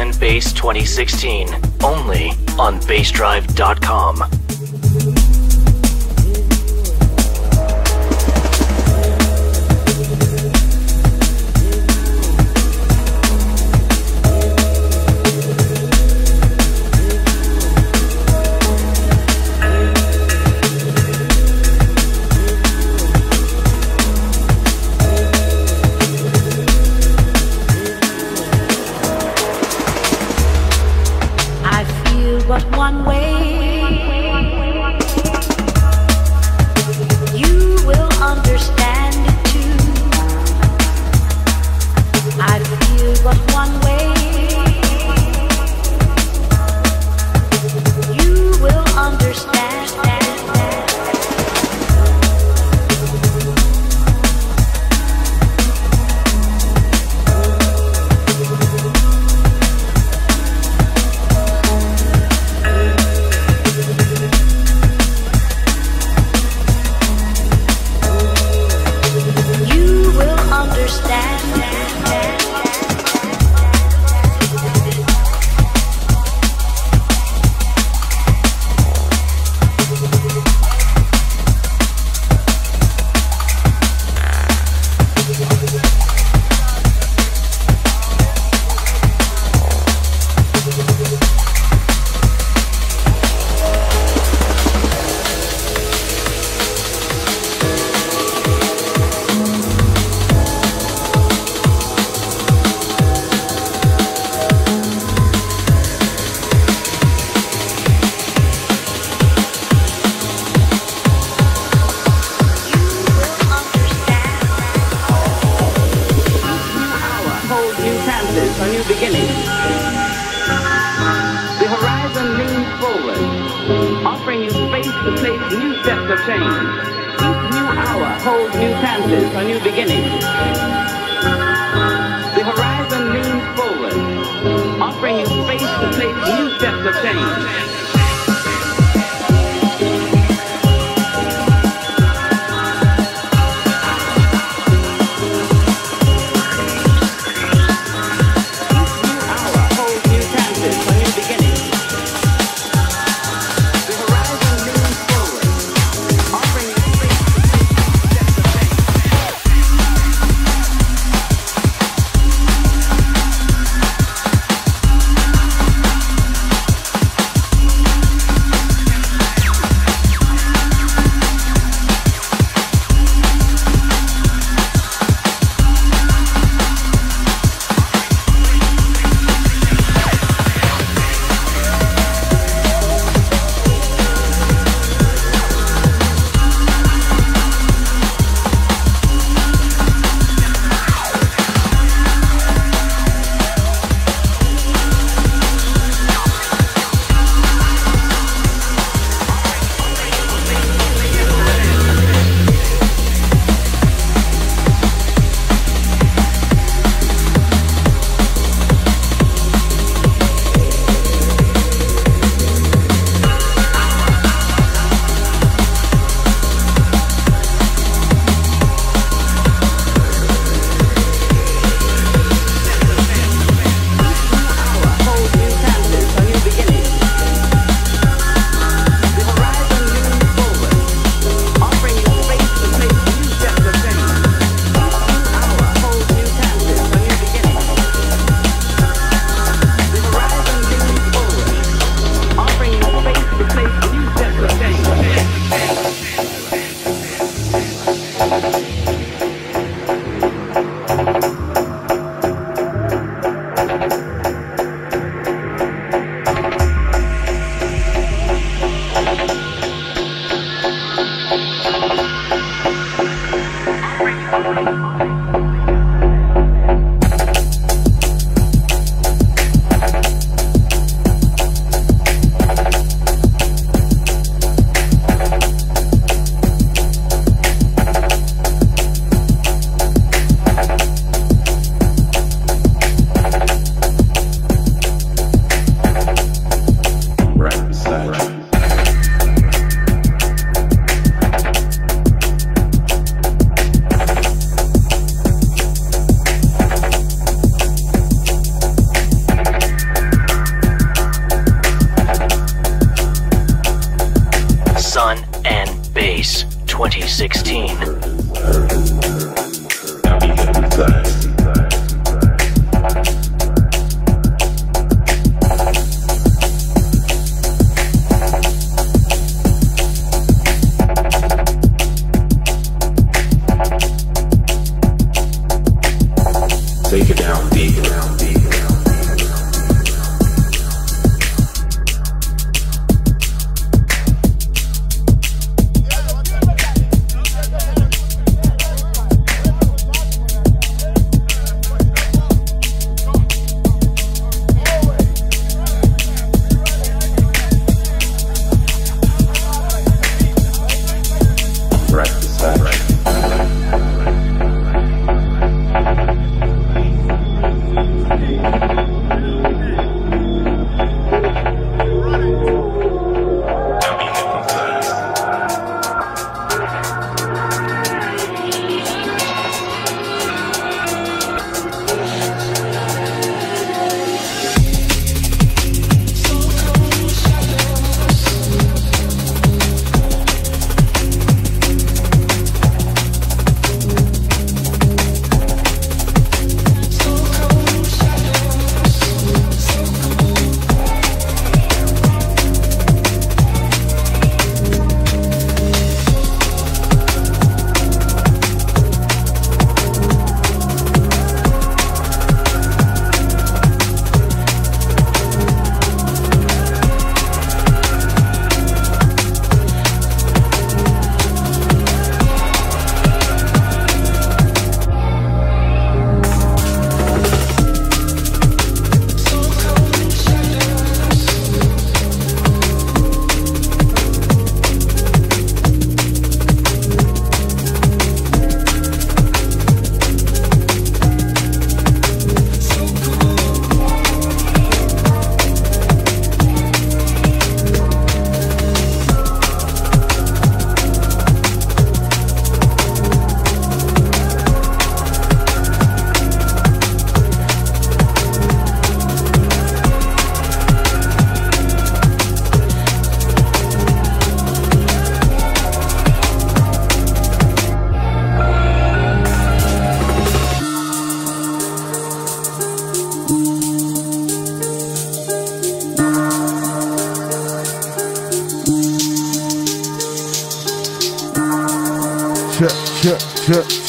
And Bass 2016, only on bassdrive.com.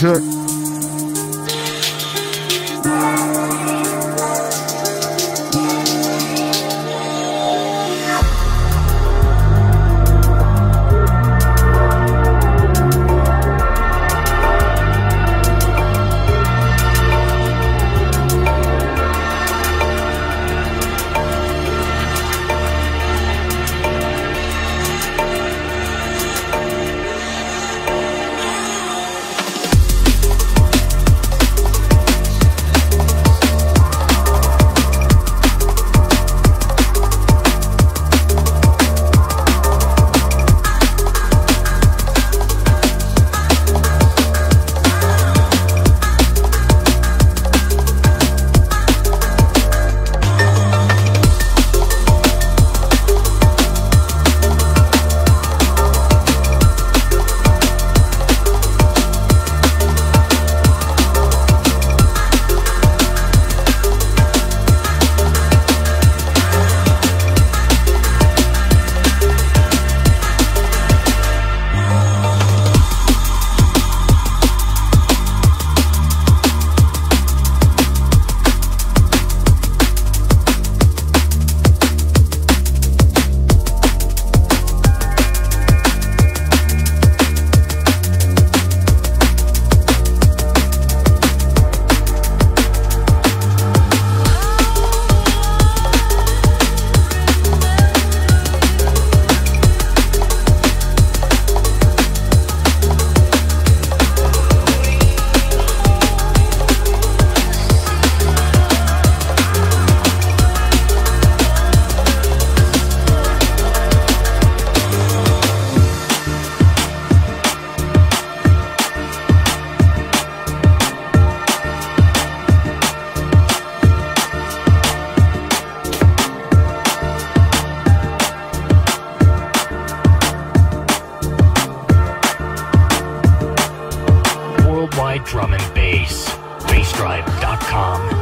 check. my drum and bass. BassDrive.com.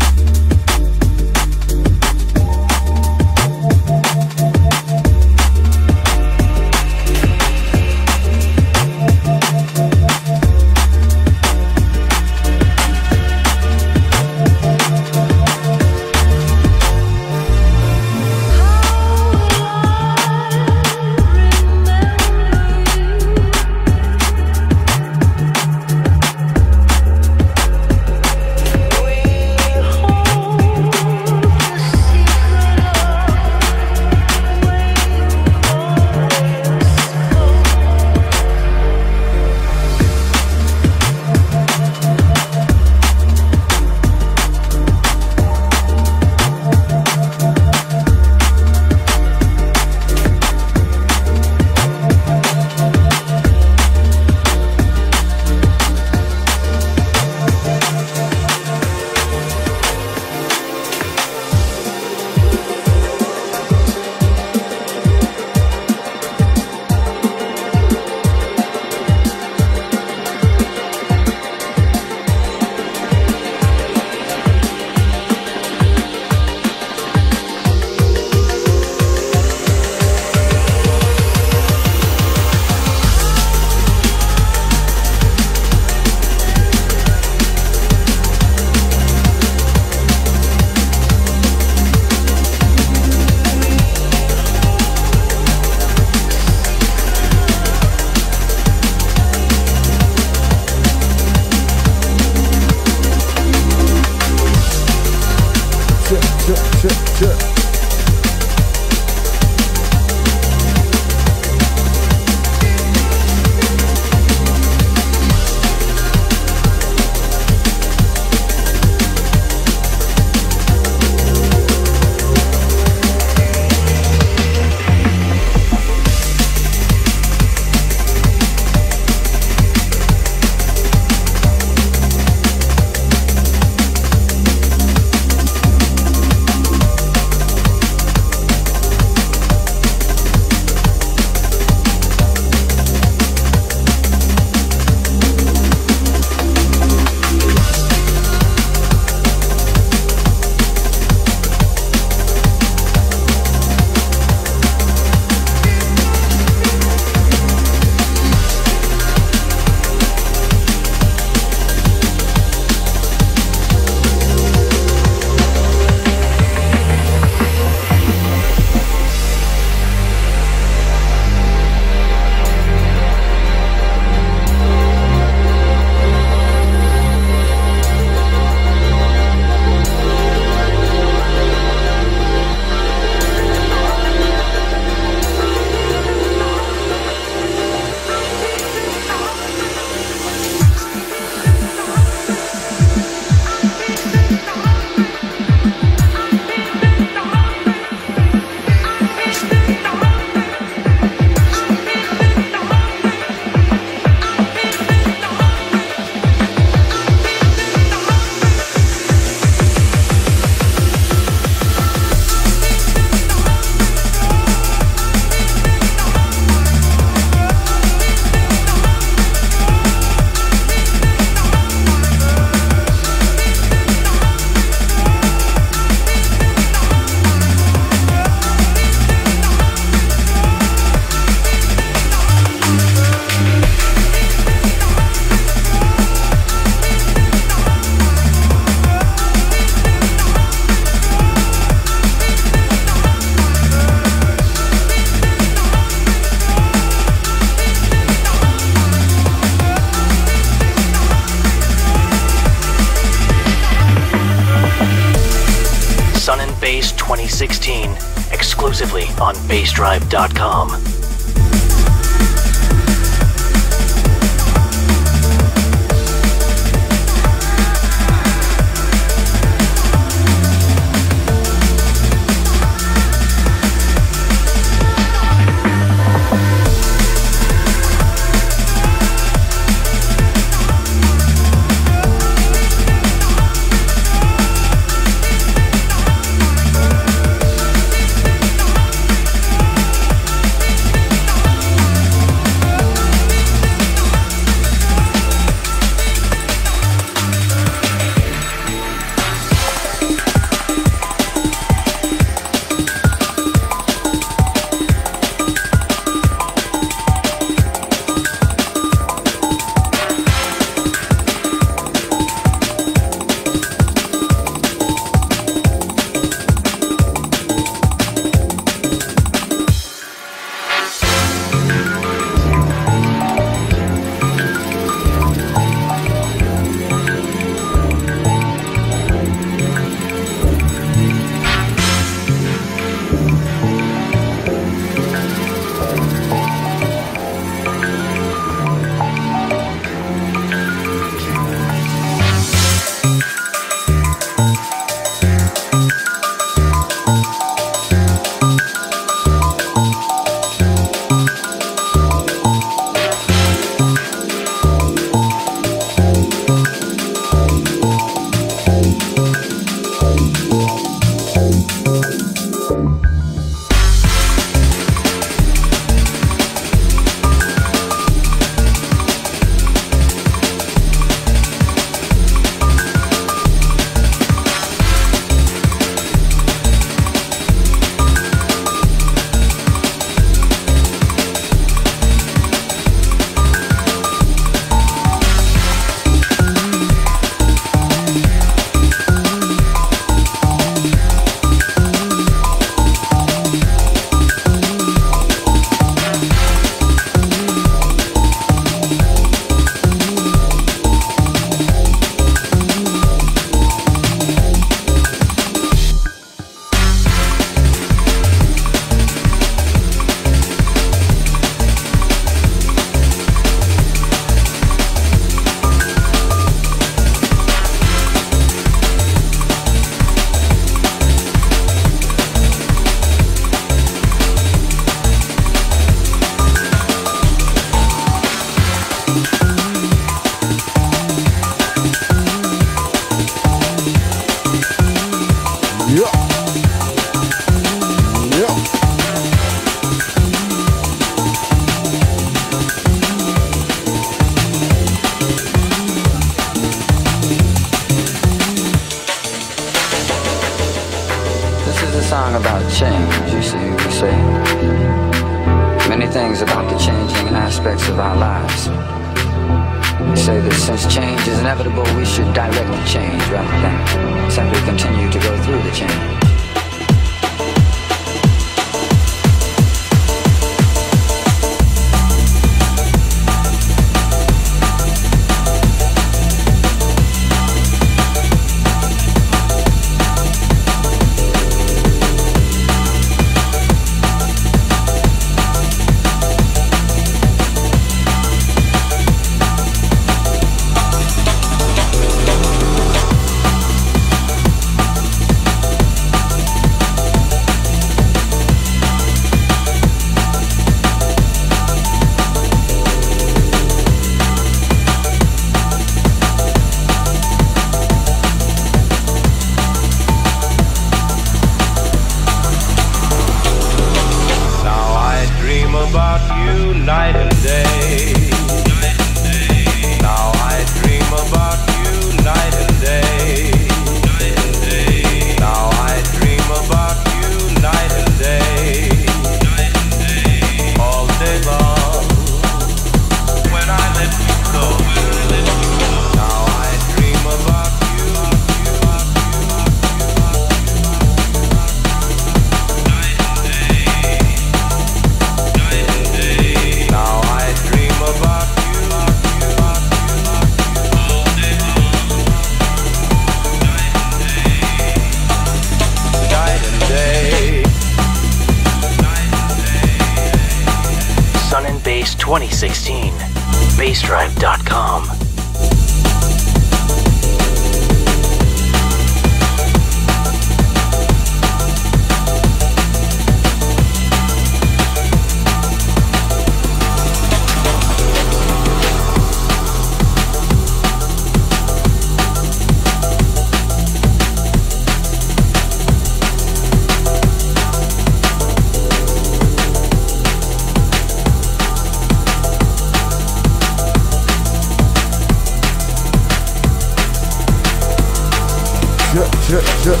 up.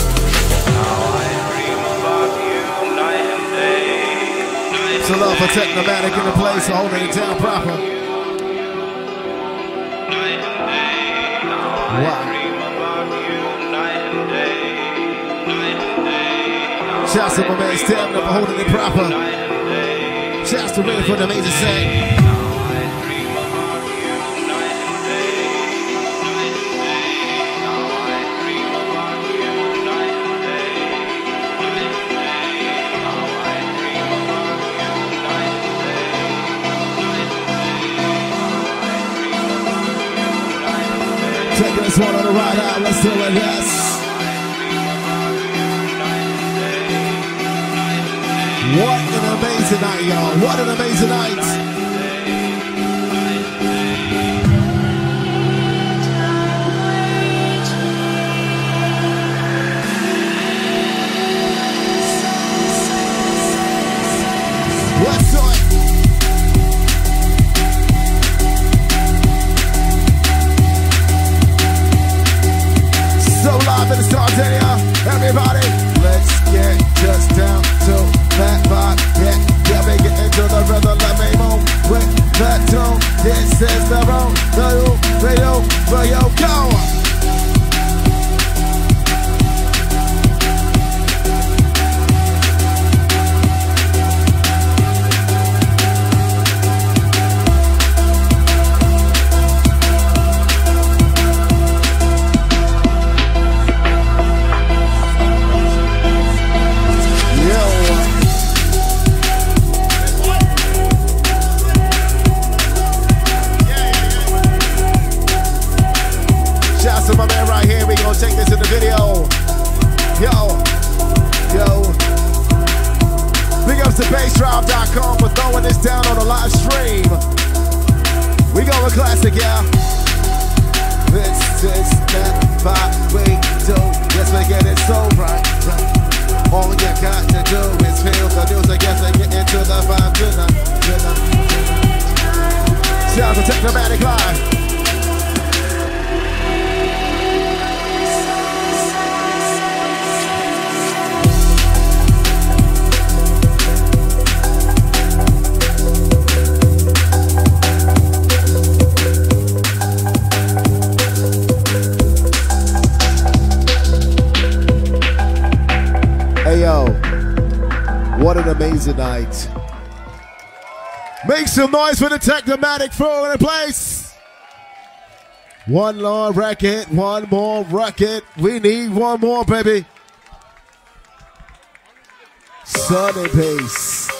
So love for Technimatic in the place, holding it down proper. Wow. Shouts to my man Stamina for holding it proper. Shouts to Ray for the amazing set. Let's do it, yes. What an amazing night, y'all. What an amazing night. Uh, everybody, let's get just down to that vibe. Get, me get into the rhythm. Let me move with that tune. This is the road, the for your go. a technimatic. What an amazing night. Make some noise for the Technimatic full in place. One more record, one more record. We need one more, baby. Sun and Bass.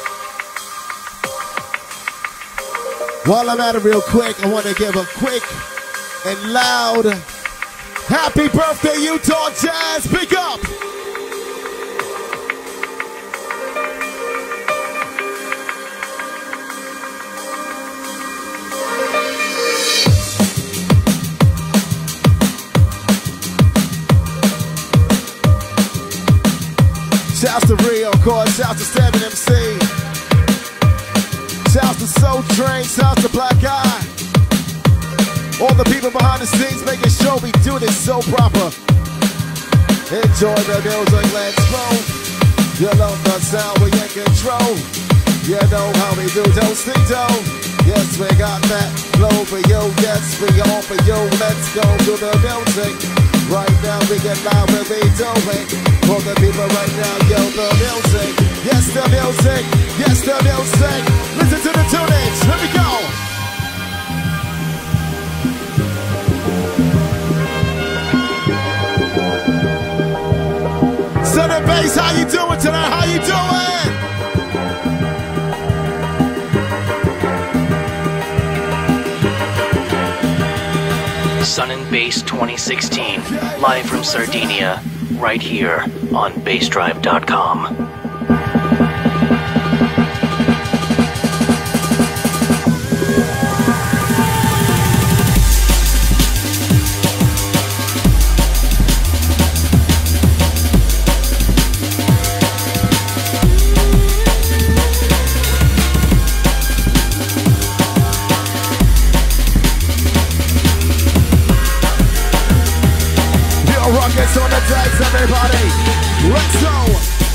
While I'm at it real quick, I want to give a quick and loud happy birthday, Utah Jazz. Pick up. Shouts to Real of course. Shouts to Seven MC. Shouts to Soul Train. Shouts to Black Eye. All the people behind the scenes making sure we do this so proper. Enjoy the music, let's go. You love the sound, we in control. You know how we do those things, though. Yes, we got that flow for you. Yes, we all for you. Let's go to the music. Right now we get loud with Beethoven. For the people right now, yo, the music. Yes, the music. Yes, the music. Listen to the tunage. Let me go. Sun and Bass, how you doing tonight? How you doing? Sun and Bass 2016, live from Sardinia, right here on bassdrive.com. Let's go.